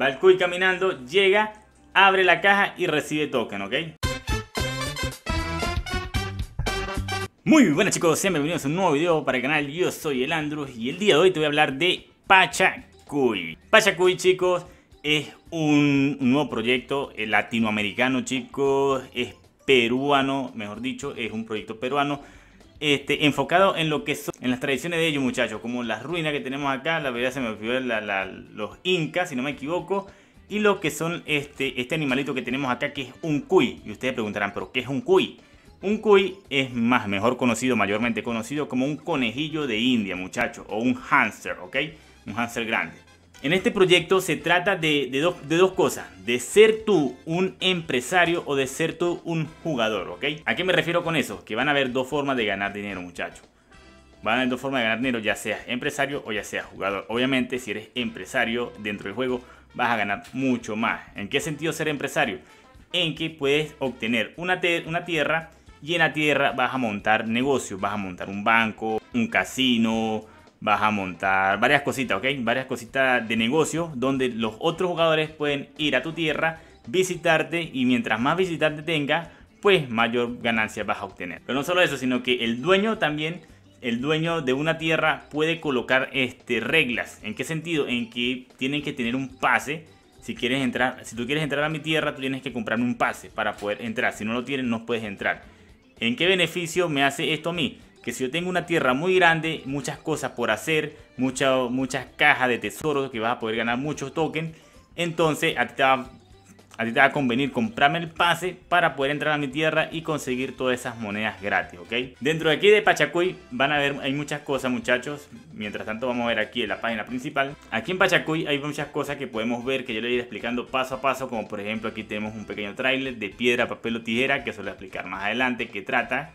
Va el Cuy caminando, llega, abre la caja y recibe token, ¿ok? Muy buenas chicos, sean bienvenidos a un nuevo video para el canal, yo soy el Andrew y el día de hoy te voy a hablar de Pachacuy. Pachacuy chicos es un, nuevo proyecto eh, latinoamericano chicos, es peruano, mejor dicho, es un proyecto peruano este, enfocado en lo que son en las tradiciones de ellos muchachos, como las ruinas que tenemos acá, la verdad se me olvidó los incas si no me equivoco, y lo que son este, este animalito que tenemos acá que es un cuy, y ustedes preguntarán, pero ¿qué es un cuy? Un cuy es más mejor conocido, mayormente conocido como un conejillo de India, muchachos, o un hamster, ¿ok? Un hamster grande. En este proyecto se trata de, dos, cosas, de ser tú un empresario o de ser tú un jugador, ¿ok? ¿A qué me refiero con eso? Que van a haber dos formas de ganar dinero, muchachos. Van a haber dos formas de ganar dinero, ya seas empresario o ya seas jugador. Obviamente, si eres empresario dentro del juego, vas a ganar mucho más. ¿En qué sentido ser empresario? En que puedes obtener una, tierra y en la tierra vas a montar negocios, vas a montar un banco, un casino, vas a montar varias cositas, ¿ok? Varias cositas de negocio donde los otros jugadores pueden ir a tu tierra, visitarte y mientras más visitantes tenga, pues mayor ganancia vas a obtener. Pero no solo eso, sino que el dueño también, el dueño de una tierra puede colocar este, reglas. ¿En qué sentido? En que tienen que tener un pase. Si quieres entrar, si tú quieres entrar a mi tierra, tú tienes que comprarme un pase para poder entrar. Si no lo tienes, no puedes entrar. ¿En qué beneficio me hace esto a mí? Que si yo tengo una tierra muy grande, muchas cosas por hacer, muchas cajas de tesoros que vas a poder ganar muchos tokens, entonces a ti te va a convenir comprarme el pase para poder entrar a mi tierra y conseguir todas esas monedas gratis, ¿ok? Dentro de aquí de Pachacuy van a ver, hay muchas cosas muchachos, mientras tanto vamos a ver aquí en la página principal. Aquí en Pachacuy hay muchas cosas que podemos ver que yo le iré explicando paso a paso, como por ejemplo aquí tenemos un pequeño trailer de piedra, papel o tijera que a explicar más adelante, que trata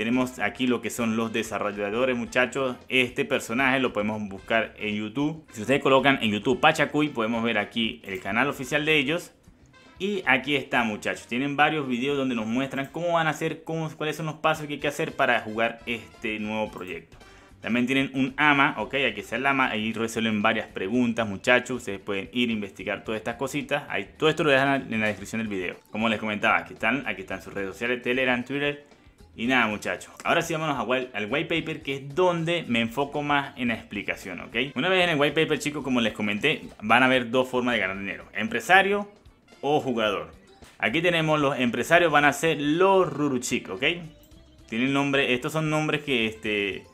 tenemos aquí lo que son los desarrolladores, muchachos. Este personaje lo podemos buscar en YouTube. Si ustedes colocan en YouTube Pachacuy, podemos ver aquí el canal oficial de ellos. Y aquí está muchachos, tienen varios videos donde nos muestran cómo van a hacer, cuáles son los pasos que hay que hacer para jugar este nuevo proyecto. También tienen un AMA, ok, aquí está el AMA, ahí resuelven varias preguntas muchachos, ustedes pueden ir a investigar todas estas cositas, ahí, todo esto lo dejan en la descripción del video. Como les comentaba, aquí están, aquí están sus redes sociales, Telegram, Twitter y nada muchachos, ahora sí vámonos al white paper que es donde me enfoco más en la explicación, ¿ok? Una vez en el white paper chicos, como les comenté, van a haber dos formas de ganar dinero, empresario o jugador. Aquí tenemos los empresarios, van a ser los Ruruchik, ¿ok? Tienen nombre, estos son nombres que, este,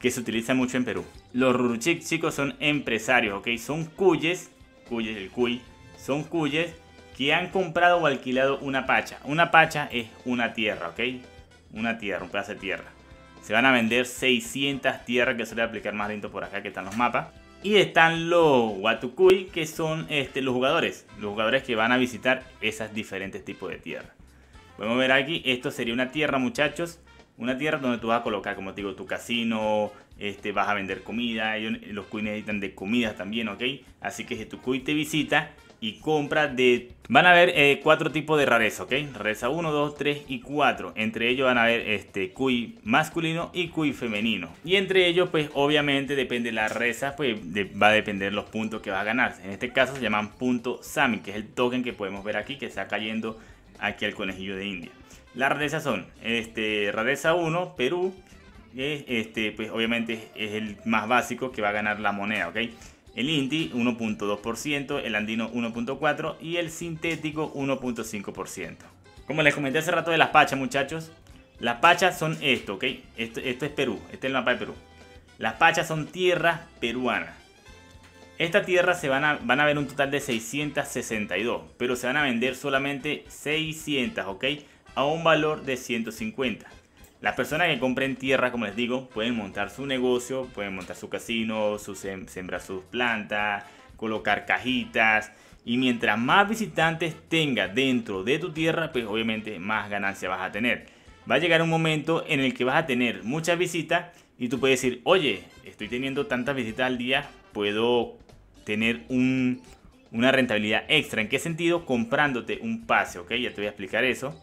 que se utilizan mucho en Perú. Los Ruruchik, chicos, son empresarios, ¿ok? Son cuyes, cuyes, el cuy, son cuyes que han comprado o alquilado una pacha. Una pacha es una tierra, ¿ok? Una tierra, un pedazo de tierra. Se van a vender 600 tierras que se le va a aplicar más lento por acá que están los mapas. Y están los Watukui, que son este, los jugadores. Los jugadores que van a visitar esas diferentes tipos de tierra. Podemos ver aquí, esto sería una tierra, muchachos. Una tierra donde tú vas a colocar, como te digo, tu casino, este, vas a vender comida. los Kui necesitan de comida también, ¿ok? Así que si tu Kui te visita, y compra de... Van a haber eh, cuatro tipos de rareza, ¿ok? Rareza 1, 2, 3 y 4. Entre ellos van a haber este cuy masculino y cuy femenino. Y entre ellos, pues obviamente depende la rareza, pues va a depender los puntos que va a ganar. En este caso se llaman punto Sami, que es el token que podemos ver aquí, que está cayendo aquí al conejillo de India. Las rarezas son, este, rareza 1, Perú, este, pues obviamente es el más básico que va a ganar la moneda, ¿ok? El Inti 1.2%, el andino 1.4% y el sintético 1.5%. Como les comenté hace rato de las pachas, muchachos, las pachas son esto, ¿ok? Esto, es Perú, este es el mapa de Perú. Las pachas son tierras peruanas. Esta tierra se van a, van a ver un total de 662, pero se van a vender solamente 600, ¿ok? A un valor de 150. Las personas que compren tierra, como les digo, pueden montar su negocio, pueden montar su casino, su sembrar sus plantas, colocar cajitas. Y mientras más visitantes tengas dentro de tu tierra, pues obviamente más ganancia vas a tener. Va a llegar un momento en el que vas a tener muchas visitas y tú puedes decir, oye, estoy teniendo tantas visitas al día, puedo tener una rentabilidad extra. ¿En qué sentido? Comprándote un pase, ¿ok? Ya te voy a explicar eso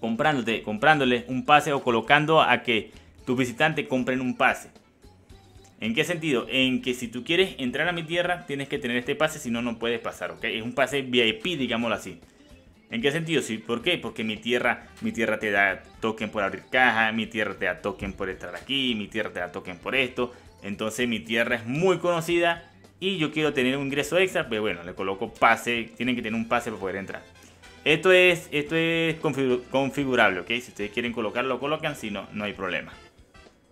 comprándote, comprándole un pase o colocando a que tus visitantes compren un pase. ¿En qué sentido? En que si tú quieres entrar a mi tierra, tienes que tener este pase, si no, no puedes pasar, ¿ok? Es un pase VIP, digámoslo así. ¿En qué sentido? Sí, ¿por qué? Porque mi tierra, mi tierra te da token por abrir caja, mi tierra te da token por entrar aquí, mi tierra te da token por esto. Entonces mi tierra es muy conocida y yo quiero tener un ingreso extra, pues bueno, le coloco pase, tienen que tener un pase para poder entrar. Esto es, esto es configurable, ¿ok? Si ustedes quieren colocarlo, lo colocan, si no, no hay problema.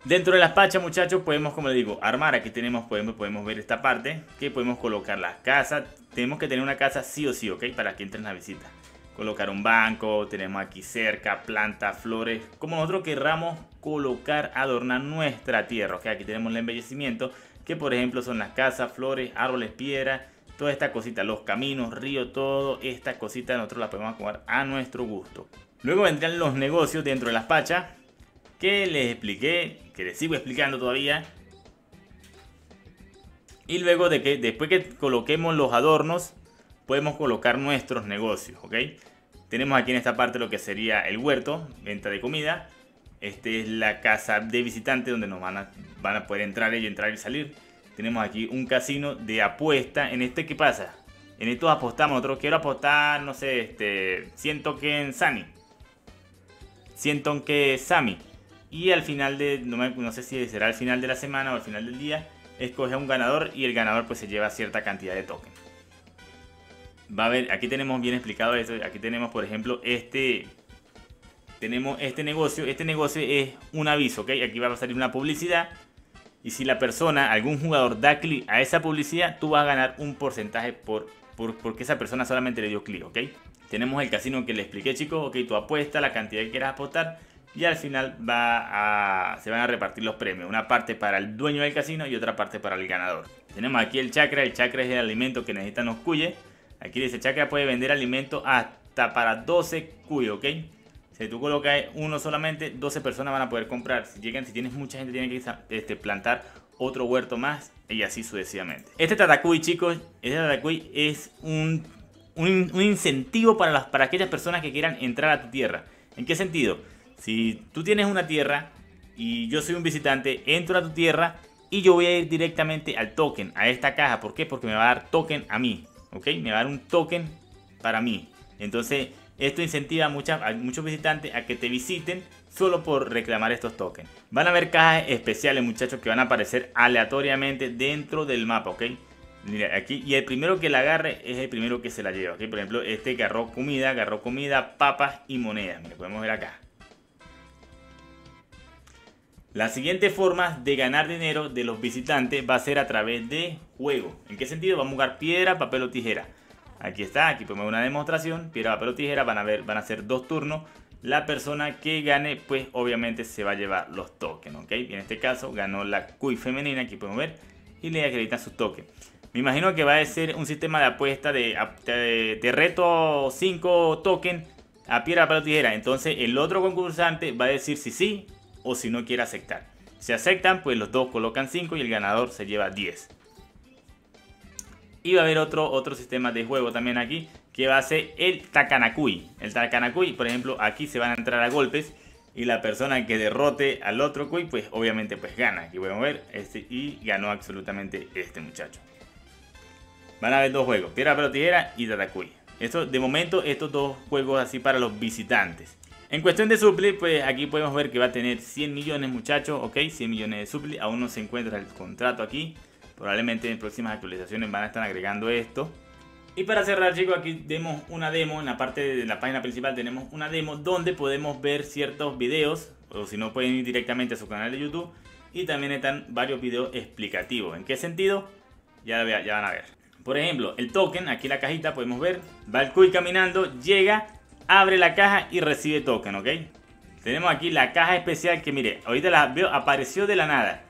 Dentro de las pachas, muchachos, podemos, como les digo, armar. Aquí tenemos, podemos, podemos ver esta parte, que podemos colocar las casas. Tenemos que tener una casa sí o sí, ¿ok? Para que entren la visita. Colocar un banco, tenemos aquí cerca, plantas, flores. Como nosotros querramos colocar, adornar nuestra tierra, ¿ok? Aquí tenemos el embellecimiento, que por ejemplo son las casas, flores, árboles, piedras toda esta cosita, los caminos, río, todo esta cosita nosotros la podemos acomodar a nuestro gusto. Luego vendrían los negocios dentro de las pachas que les expliqué, que les sigo explicando todavía. Y luego de que después que coloquemos los adornos, podemos colocar nuestros negocios, ¿ok? Tenemos aquí en esta parte lo que sería el huerto, venta de comida. Este es la casa de visitante donde nos van a, van a poder entrar ellos, entrar y salir. Tenemos aquí un casino de apuesta. En este, ¿qué pasa? En estos apostamos. Nosotros quiero apostar, no sé, este, siento que en Sani. Siento que Sami. Y al final de, no, sé si será al final de la semana o al final del día, escoge un ganador y el ganador pues se lleva cierta cantidad de tokens. Va a ver, aquí tenemos bien explicado esto. Aquí tenemos, por ejemplo, este tenemos este negocio. Este negocio es un aviso, ¿ok? Aquí va a salir una publicidad y si la persona, algún jugador da clic a esa publicidad, tú vas a ganar un porcentaje por, por porque esa persona solamente le dio clic, ¿ok? Tenemos el casino que le expliqué, chicos, ok, tú apuesta la cantidad que quieras apostar y al final va a, se van a repartir los premios. Una parte para el dueño del casino y otra parte para el ganador. Tenemos aquí el chakra, el chakra es el alimento que necesitan los cuyes. Aquí dice chakra puede vender alimento hasta para 12 cuyes, ¿ok? Si tú colocas uno solamente, 12 personas van a poder comprar. Si llegan, si tienes mucha gente, tienen que este, plantar otro huerto más y así sucesivamente. Este Tatacuy, chicos, este Tatacuy es un, un, incentivo para, para aquellas personas que quieran entrar a tu tierra. ¿En qué sentido? Si tú tienes una tierra y yo soy un visitante, entro a tu tierra y yo voy a ir directamente al token, a esta caja. ¿Por qué? Porque me va a dar token a mí. ¿Ok? Me va a dar un token para mí. Entonces esto incentiva a, muchos visitantes a que te visiten solo por reclamar estos tokens. Van a haber cajas especiales, muchachos, que van a aparecer aleatoriamente dentro del mapa, ¿ok? Mira, aquí, y el primero que la agarre es el primero que se la lleva, ¿ok? Por ejemplo, este agarró comida, agarró comida, papas y monedas. Mira, podemos ver acá. La siguiente forma de ganar dinero de los visitantes va a ser a través de juego. ¿En qué sentido? Vamos a jugar piedra, papel o tijera. Aquí está, aquí podemos una demostración. Piedra, papel o tijera, van a ver, van a ser dos turnos. La persona que gane, pues obviamente se va a llevar los tokens, ¿ok? En este caso ganó la Cui femenina, aquí podemos ver, y le acreditan sus tokens. Me imagino que va a ser un sistema de apuesta de, de, reto 5 tokens a piedra, papel o tijera. Entonces el otro concursante va a decir si sí o si no quiere aceptar. Si aceptan, pues los dos colocan 5 y el ganador se lleva 10. Y va a haber otro, otro sistema de juego también aquí, que va a ser el Takanakui. El Takanakui, por ejemplo, aquí se van a entrar a golpes y la persona que derrote al otro Kui, pues obviamente pues gana. Aquí podemos ver, este, y ganó absolutamente este muchacho. Van a haber dos juegos, Piedra, Pero Tijera y Tatakui. Esto, de momento, estos dos juegos así para los visitantes. En cuestión de supli, pues aquí podemos ver que va a tener 100 millones muchachos, ok, 100 millones de supli. Aún no se encuentra el contrato aquí. Probablemente en próximas actualizaciones van a estar agregando esto. Y para cerrar chicos, aquí vemos una demo, en la parte de la página principal tenemos una demo donde podemos ver ciertos videos, o si no pueden ir directamente a su canal de YouTube. Y también están varios videos explicativos. ¿En qué sentido? Ya, van a ver. Por ejemplo, el token, aquí la cajita podemos ver, va el Cuy caminando, llega, abre la caja y recibe token, ¿ok? Tenemos aquí la caja especial que mire, ahorita la veo, apareció de la nada.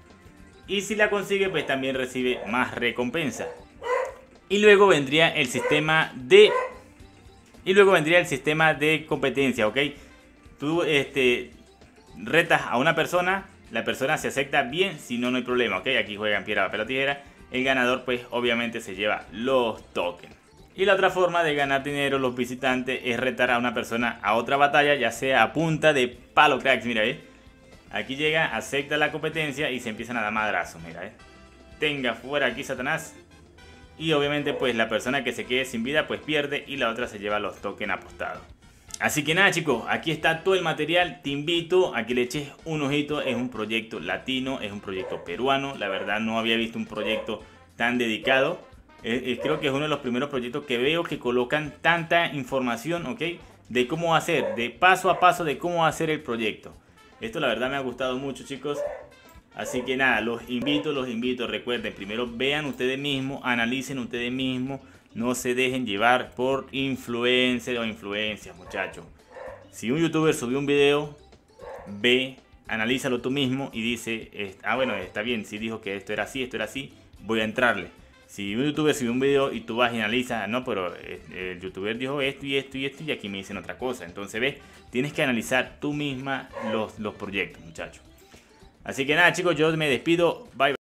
Y si la consigue, pues también recibe más recompensa. Y luego vendría el sistema de... Y luego vendría el sistema de competencia, ¿ok? Tú este, retas a una persona, la persona se acepta bien, si no, no hay problema, ¿ok? Aquí juegan piedra, papel o tijera. El ganador, pues obviamente se lleva los tokens. Y la otra forma de ganar dinero los visitantes es retar a una persona a otra batalla, ya sea a punta de palo cracks, mira, ¿eh? Aquí llega, acepta la competencia y se empiezan a dar madrazos, mira, ¿eh? tenga fuera aquí Satanás. Y obviamente pues la persona que se quede sin vida pues pierde y la otra se lleva los tokens apostados. Así que nada chicos, aquí está todo el material, te invito a que le eches un ojito, es un proyecto latino, es un proyecto peruano, la verdad no había visto un proyecto tan dedicado, eh, eh, creo que es uno de los primeros proyectos que veo que colocan tanta información, ¿ok? De cómo hacer, de paso a paso de cómo hacer el proyecto. Esto la verdad me ha gustado mucho chicos, así que nada, los invito, los invito, recuerden, primero vean ustedes mismos, analicen ustedes mismos, no se dejen llevar por influencers o influencias, muchachos. Si un youtuber subió un video, ve, analízalo tú mismo y dice, ah, bueno, está bien, si dijo que esto era así, esto era así, voy a entrarle. Si un youtuber subió un video y tú vas y analizas, no, pero eh, el youtuber dijo esto y esto y esto y aquí me dicen otra cosa. Entonces, ves, tienes que analizar tú misma los, los proyectos, muchachos. Así que nada, chicos, yo me despido. Bye.